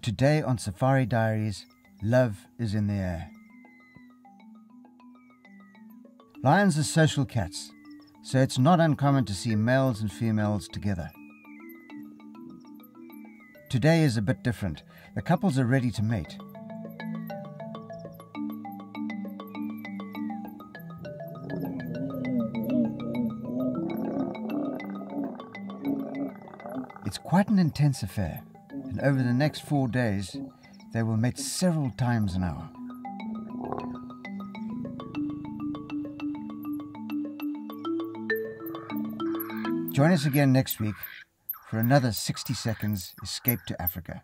Today on Safari Diaries, love is in the air. Lions are social cats, so it's not uncommon to see males and females together. Today is a bit different. The couples are ready to mate. It's quite an intense affair, and over the next four days, they will mate several times an hour. Join us again next week for another 60 Seconds Escape to Africa.